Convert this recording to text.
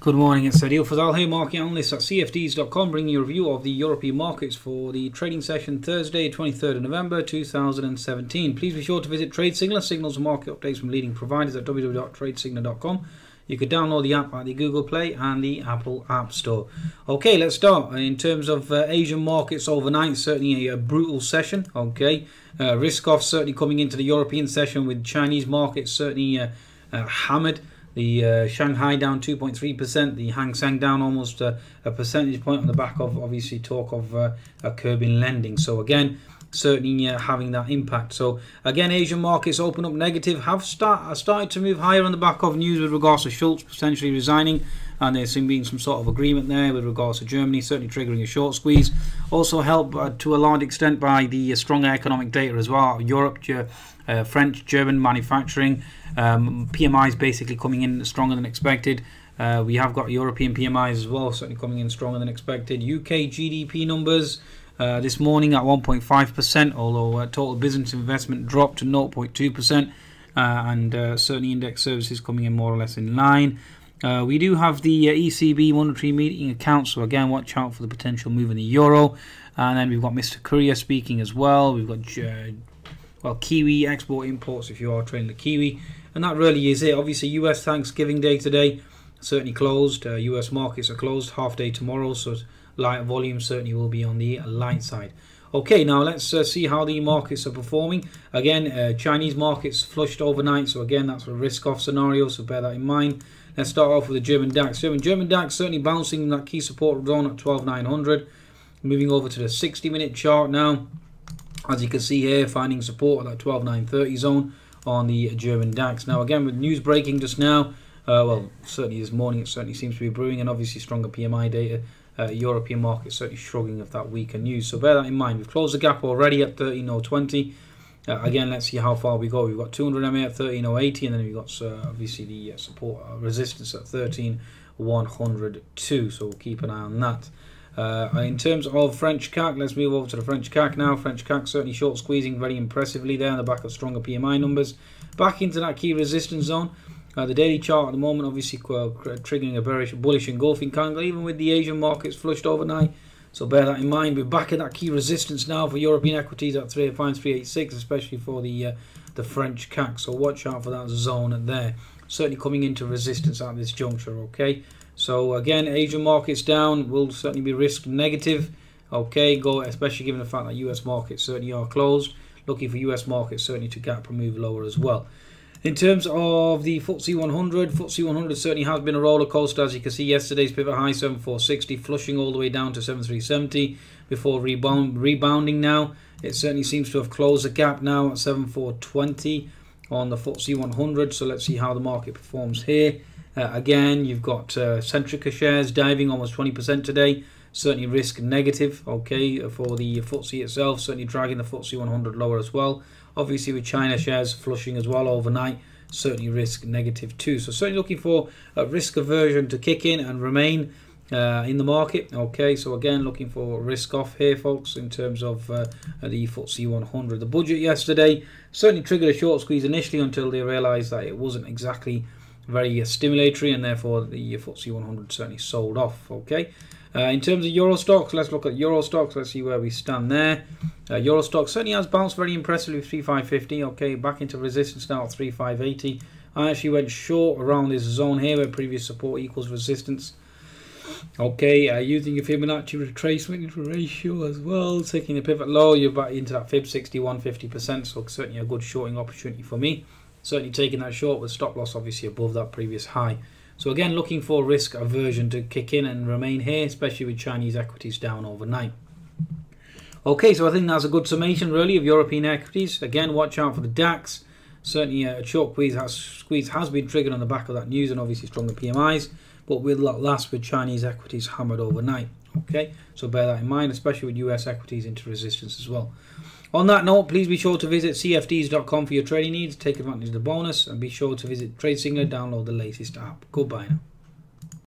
Good morning, it's Adil Fazal here, market analyst at CFDs.com, bringing you a review of the European markets for the trading session Thursday, 23rd of November 2017. Please be sure to visit TradeSignal, signals and market updates from leading providers at www.tradesignal.com. You could download the app at the Google Play and the Apple App Store. Okay, let's start. In terms of uh, Asian markets overnight, certainly a, a brutal session. Okay, uh, risk off certainly coming into the European session with Chinese markets certainly uh, uh hammered. The uh, Shanghai down 2.3%, the Hang Seng down almost a, a, percentage point on the back of obviously talk of uh, a curb in lending. So again, certainly uh, having that impact. So again, Asian markets open up negative, have start, started to move higher on the back of news with regards to Schulz potentially resigning. And there's been some sort of agreement there with regards to Germany, certainly triggering a short squeeze. Also helped uh, to a large extent by the uh, stronger economic data as well. Europe, uh, French, German manufacturing. Um, PMIs basically coming in stronger than expected. Uh, we have got European PMIs as well, certainly coming in stronger than expected. UK GDP numbers uh, this morning at 1.5%, although uh, total business investment dropped to 0.2%, uh, and uh, certainly index services coming in more or less in line. Uh, we do have the ECB monetary meeting account, so again, watch out for the potential move in the euro. And then we've got Mr. Coeuré speaking as well. We've got well Kiwi export imports if you are trading the Kiwi. And that really is it. Obviously, US Thanksgiving Day today certainly closed. Uh, US markets are closed half day tomorrow, so light volume certainly will be on the light side. Okay, now let's uh, see how the markets are performing. Again, uh, Chinese markets flushed overnight, so again, that's a risk-off scenario, so bear that in mind. Let's start off with the German DAX. German, German DAX certainly bouncing that key support zone at 12,900. Moving over to the 60-minute chart now. As you can see here, finding support at that 12,930 zone on the German DAX. Now again with news breaking just now, uh, well certainly this morning it certainly seems to be brewing and obviously stronger PMI data. Uh, European market certainly shrugging of that weaker news. So bear that in mind. We've closed the gap already at 13020. Uh, again, let's see how far we go. We've got 200 MA at 13080 and then we've got uh, obviously the uh, support uh, resistance at 13102. So we'll keep an eye on that. Uh, in terms of French CAC, let's move over to the French CAC now. French CAC certainly short squeezing very impressively there on the back of stronger PMI numbers. Back into that key resistance zone. Uh, the daily chart at the moment obviously triggering a bearish, bullish engulfing candle, even with the Asian markets flushed overnight. So bear that in mind. We're back at that key resistance now for European equities at 386, especially for the uh, the French CAC. So watch out for that zone there. Certainly coming into resistance at this juncture. Okay. So again, Asian markets down will certainly be risk negative. Okay, go especially given the fact that US markets certainly are closed. Looking for US markets certainly to gap and move lower as well. In terms of the FTSE 100, FTSE 100 certainly has been a roller coaster. As you can see, yesterday's pivot high 7460, flushing all the way down to 7370 before rebound, rebounding now. It certainly seems to have closed the gap now at 7420 on the FTSE 100. So let's see how the market performs here. Uh, again, you've got uh, Centrica shares diving almost 20% today. Certainly risk negative, okay, for the FTSE itself. Certainly dragging the FTSE 100 lower as well. Obviously, with China shares flushing as well overnight, certainly risk negative too. So certainly looking for a risk aversion to kick in and remain uh, in the market. Okay, so again, looking for risk off here, folks, in terms of uh, the FTSE 100. The budget yesterday certainly triggered a short squeeze initially until they realised that it wasn't exactly very stimulatory, and therefore the FTSE 100 certainly sold off. Okay. Uh, in terms of Euro Stoxx, let's look at Euro Stoxx. Let's see where we stand there. Uh, Euro Stoxx certainly has bounced very impressively 3550. Okay, back into resistance now at 3580. I actually went short around this zone here where previous support equals resistance. Okay, uh, using your Fibonacci retracement ratio as well, taking the pivot low, you're back into that Fib 61 50%, so certainly a good shorting opportunity for me. Certainly taking that short with stop loss obviously above that previous high. So again, looking for risk aversion to kick in and remain here, especially with Chinese equities down overnight. Okay, so I think that's a good summation really of European equities. Again, watch out for the DAX. Certainly uh, a short squeeze has, squeeze has been triggered on the back of that news and obviously stronger PMIs, but will last with Chinese equities hammered overnight. Okay, so bear that in mind, especially with US equities into resistance as well. On that note, please be sure to visit cfds.com for your trading needs, take advantage of the bonus, and be sure to visit TradeSignal, download the latest app. Goodbye now.